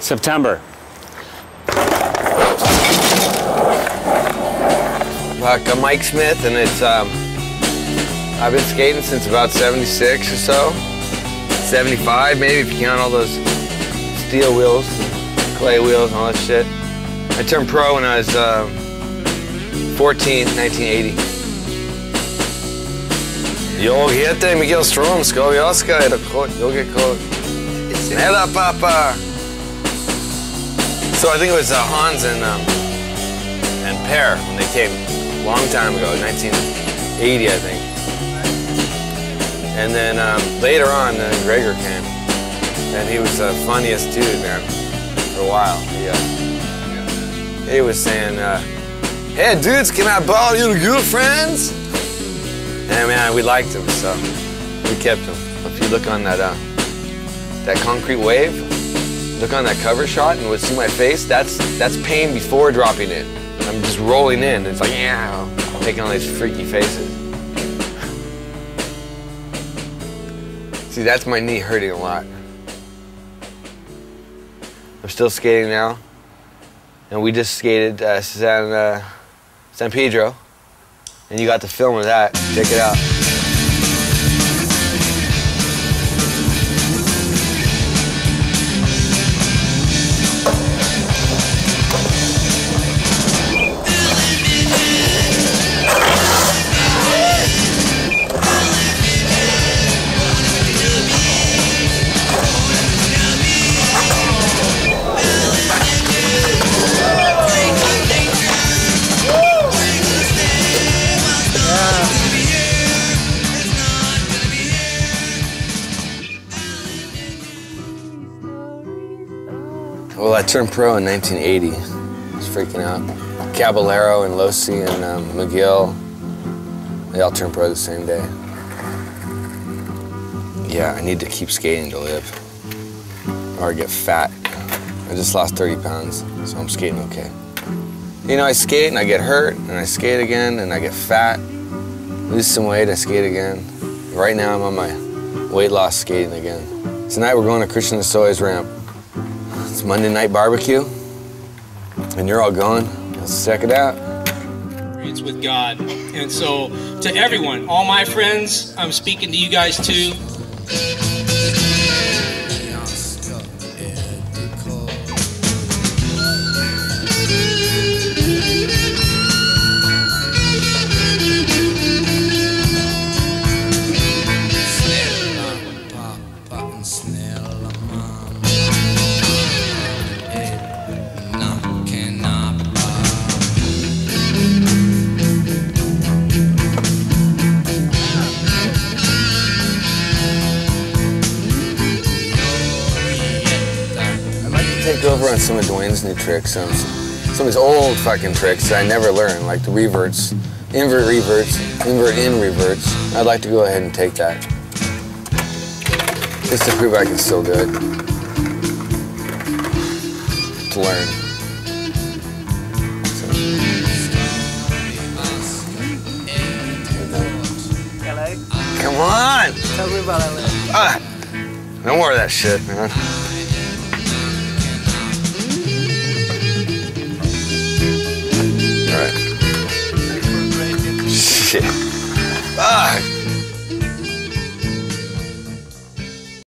September. Fuck, I'm Mike Smith, and it's um, I've been skating since about '76 or so, '75 maybe if you count all those steel wheels, clay wheels, and all that shit. I turned pro when I was uh, 14, 1980. Jo heter Miguel Strom, ska vi önska er Jag called Snälla pappa. So I think it was uh, Hans and um, and Per when they came a long time ago, 1980 I think. And then um, later on, uh, Gregor came, and he was the funniest dude, man, for a while. He, uh, he was saying, uh, "Hey, dudes, can I borrow your girlfriends?" And man, we liked him, so we kept him. If you look on that uh, that concrete wave, look on that cover shot and would see my face, that's that's pain before dropping it. I'm just rolling in. It's like, yeah, making all these freaky faces. See, that's my knee hurting a lot. I'm still skating now. And we just skated uh, San, uh, San Pedro. And you got the film of that. Check it out. Well, I turned pro in 1980. I was freaking out. Caballero and Losi and um, McGill, they all turned pro the same day. Yeah, I need to keep skating to live, or get fat. I just lost 30 pounds, so I'm skating okay. You know, I skate and I get hurt, and I skate again, and I get fat, lose some weight, I skate again. Right now, I'm on my weight loss skating again. Tonight, we're going to Christian Hosoi ramp. It's Monday night barbecue, and you're all going. Let's check it out. It's with God. And so, to everyone, all my friends, I'm speaking to you guys too. I'd take over on some of Dwayne's new tricks, some, some of his old fucking tricks that I never learned, like the reverts, invert reverts, invert in reverts. I'd like to go ahead and take that. Just to prove I can still do it. To learn. Hello. Come on! Tell me about LA. Ah, no more of that shit, man. Ah,